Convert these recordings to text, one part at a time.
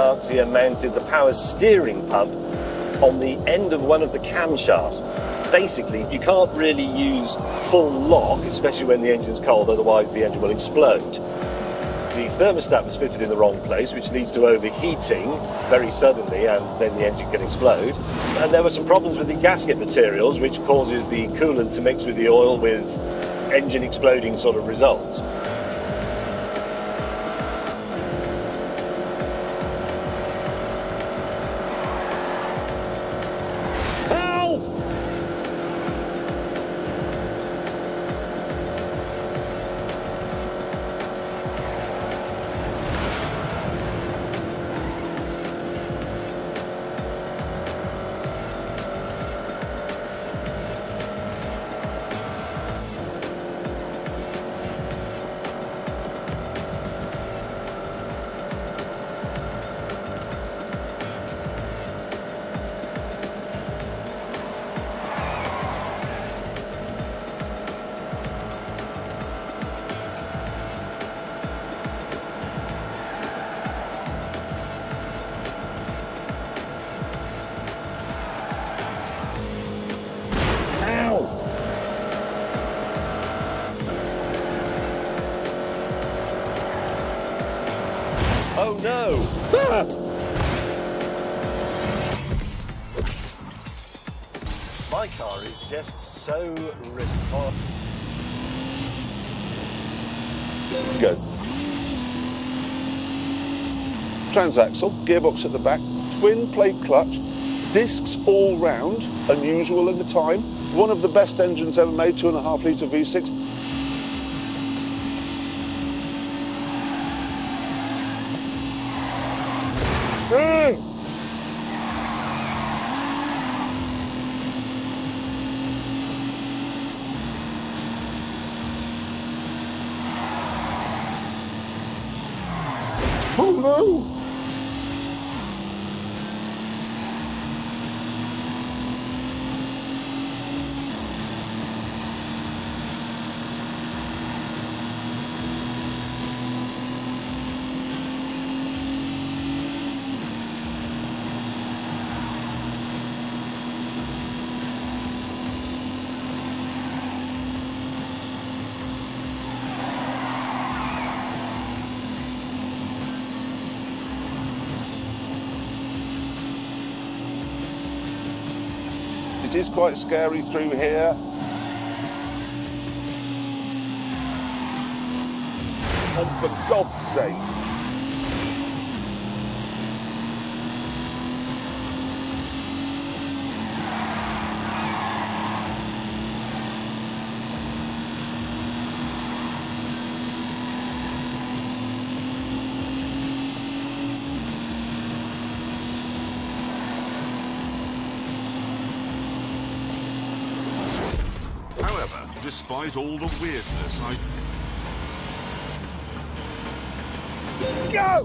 Lancia mounted the power steering pump on the end of one of the camshafts. Basically, you can't really use full lock, especially when the engine's cold, otherwise the engine will explode. The thermostat was fitted in the wrong place, which leads to overheating very suddenly, and then the engine can explode. And there were some problems with the gasket materials, which causes the coolant to mix with the oil with engine exploding sort of results. Oh no! Ah! My car is just so responsive. Go. Transaxle, gearbox at the back, twin plate clutch, discs all round, unusual at the time. One of the best engines ever made, two and a half litre V6. It is quite scary through here. And for God's sake. Despite all the weirdness, I Go!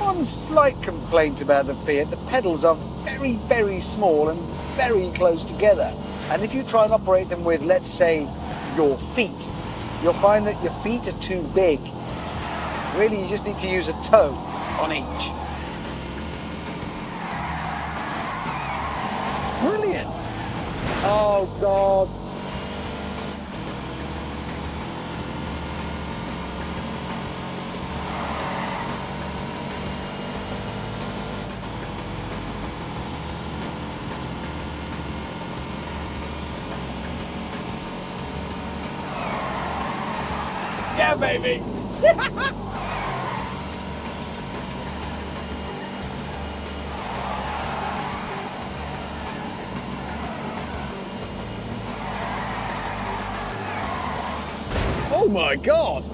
One slight complaint about the Fiat, the pedals are very, very small and very close together. And if you try and operate them with, let's say, your feet, you'll find that your feet are too big. Really, you just need to use a toe on each. Oh, God. Yeah, baby. my god!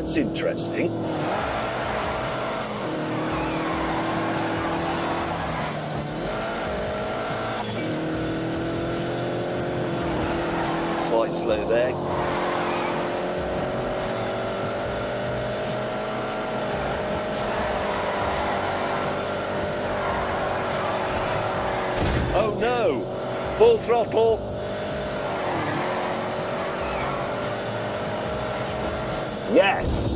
That's interesting. Slight slow there. Oh no! Full throttle. Yes!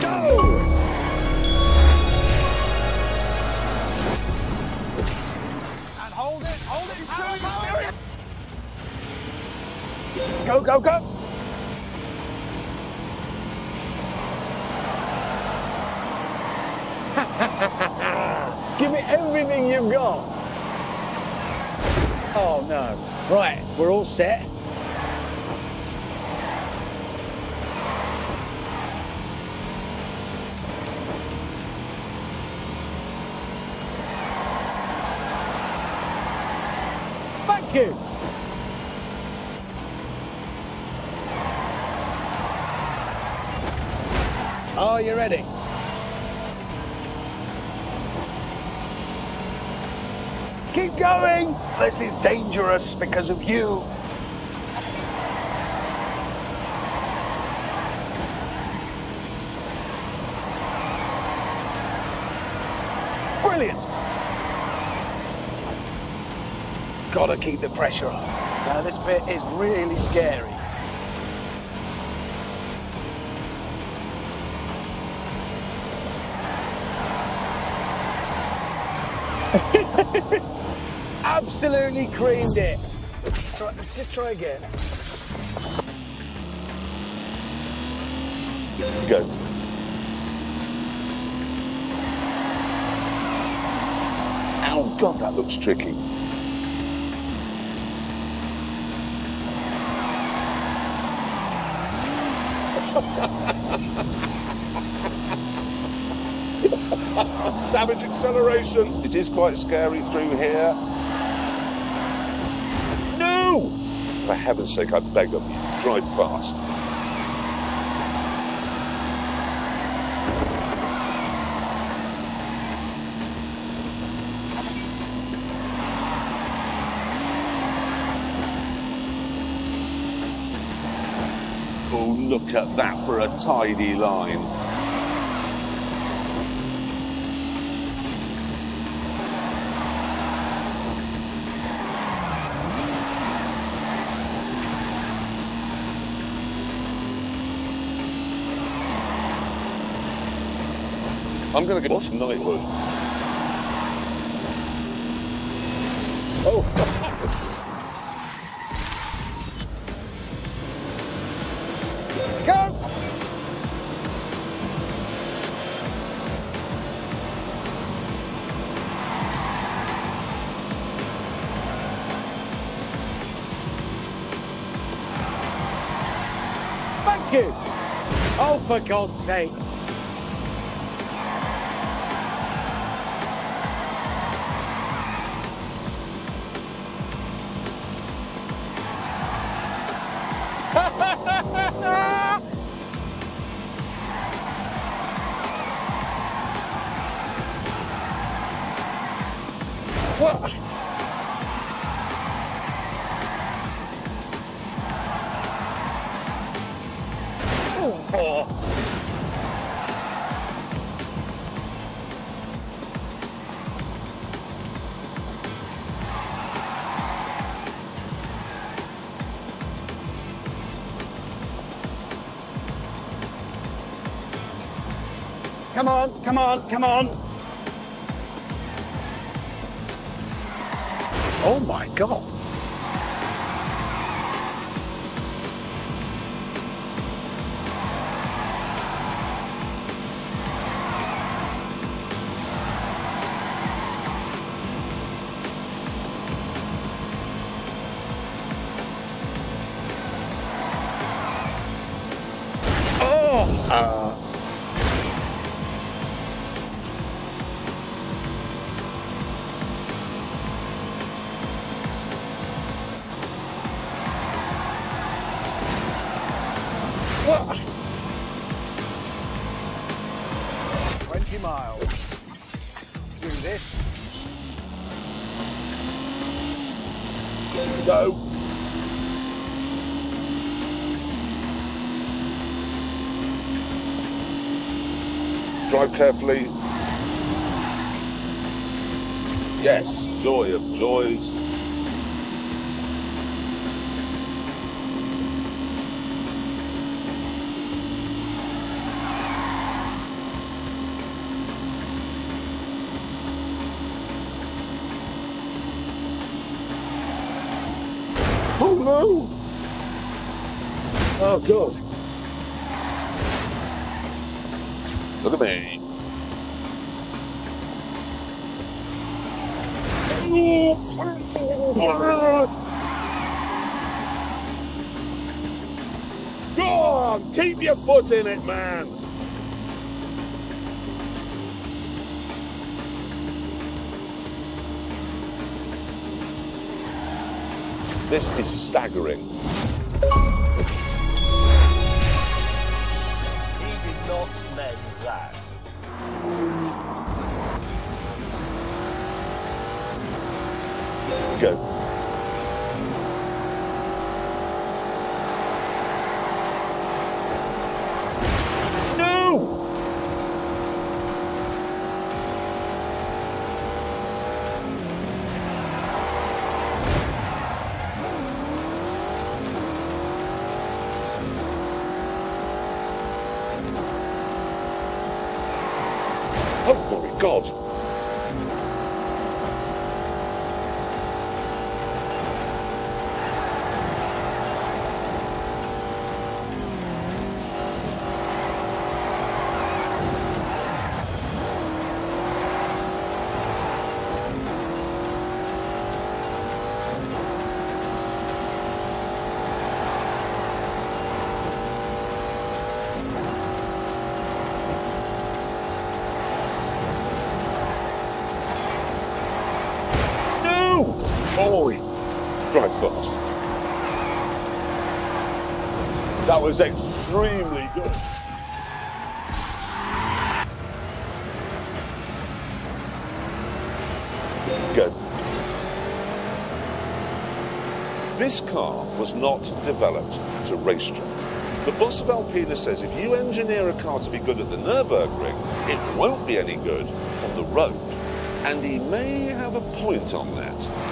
Go! And hold it, hold it, hold it. Go, go, go. Give me everything you've got. Oh no. Right, we're all set. This is dangerous because of you. Brilliant. Gotta keep the pressure on. Now this bit is really scary. Absolutely creamed it. Let's, just try again. Go. Oh God, that looks tricky. Savage acceleration. It is quite scary through here. For heaven's sake, I beg of you, drive fast. Oh, look at that for a tidy line. I'm going to go to knighthood. Oh, go! Thank you! Oh, for God's sake. What? Oh. Come on, come on, come on. Oh my God. Drive carefully. Yes, joy of joys. Oh no! Oh god. On, keep your foot in it, man. This is staggering. He did not mend that. Go. God! Boy! Drive fast. That was extremely good. Good. This car was not developed as a racetrack. The boss of Alpina says if you engineer a car to be good at the Nürburgring, it won't be any good on the road. And he may have a point on that.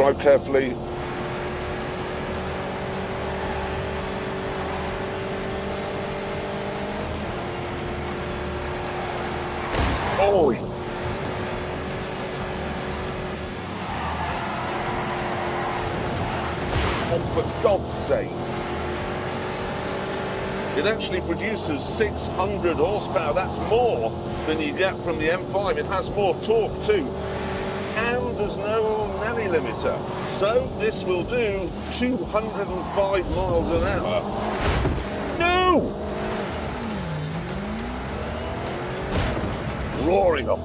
Drive carefully. Oh! And for God's sake, it actually produces 600 horsepower. That's more than you get from the M5. It has more torque too there's no nanny limiter. So this will do 205 miles an hour. No! Roaring off.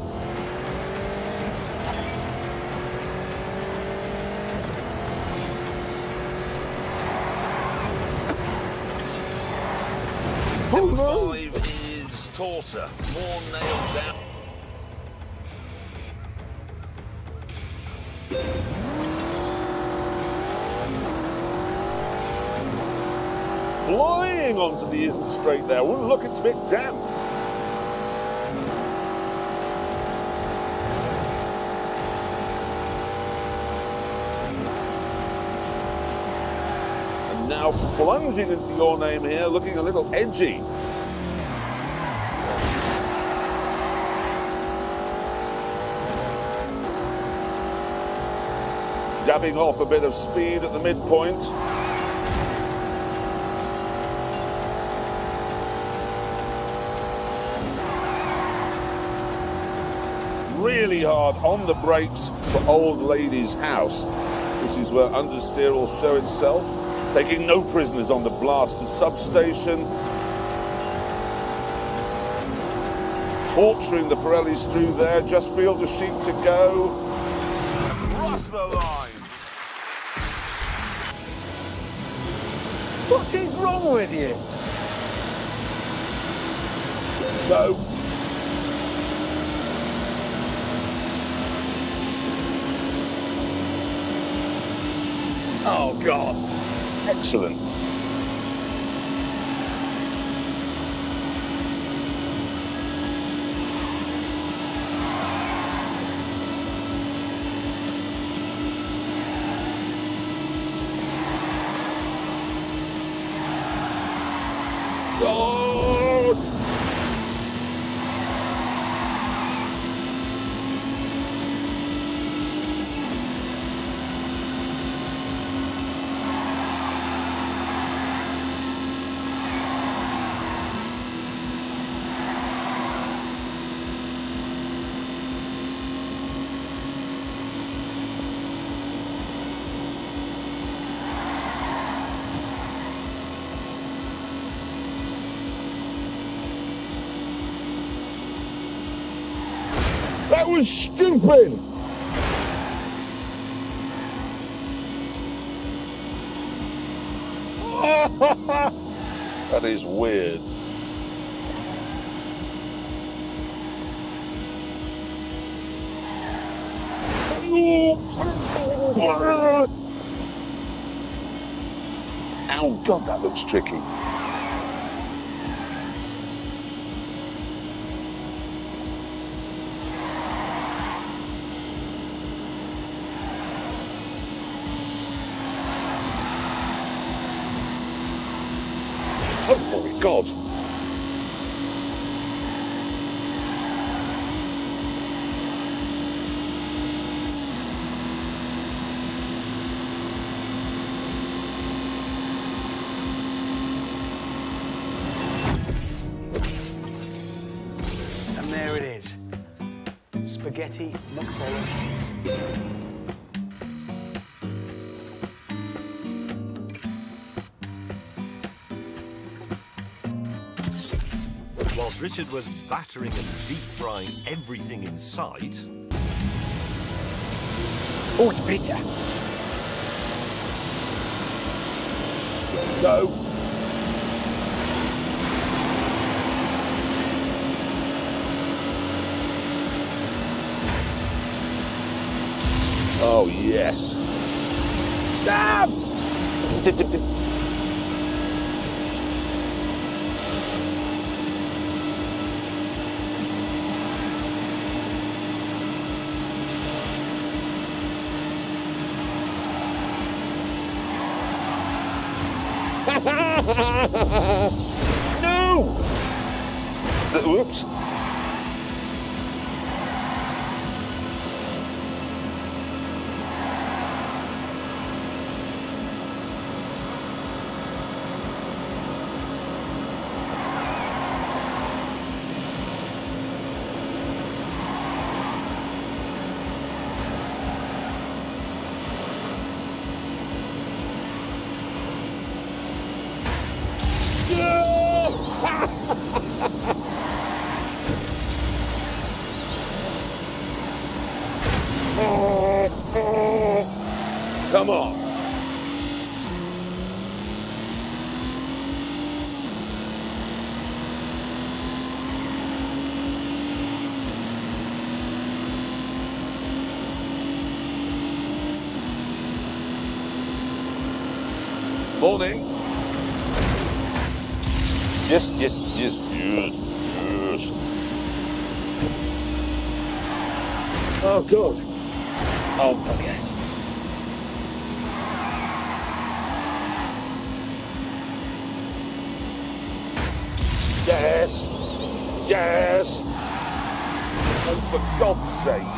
Oh no! Five is tauter, more nailed down. onto the Isn't Straight there. Well, look, it's a bit damp. And now plunging into your name here, looking a little edgy. Dabbing off a bit of speed at the midpoint. Really hard on the brakes for Old Lady's House. This is where understeer will show itself, taking no prisoners on the Blaster substation. Torturing the Pirellis through there, just feel the sheep to go. Across the line. What is wrong with you? Go. Oh, God. Excellent. That was stupid! that is weird. Oh God, that looks tricky. God. And there it is. Spaghetti McBolognese. Richard was battering and deep frying everything in sight, Oh, it's bitter. Go. Oh yes. Ah! Oops. Come on. Morning. Yes, yes, yes, yes, yes. Oh, God. Oh, bugger. Yes. Yes. Oh, for God's sake.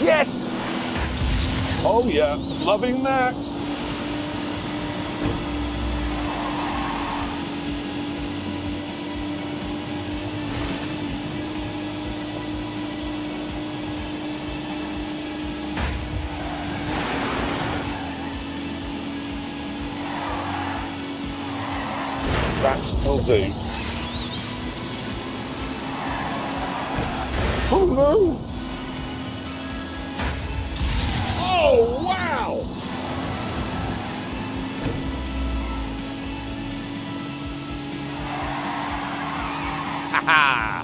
Yes! Oh yeah, loving that. That's still do. Ha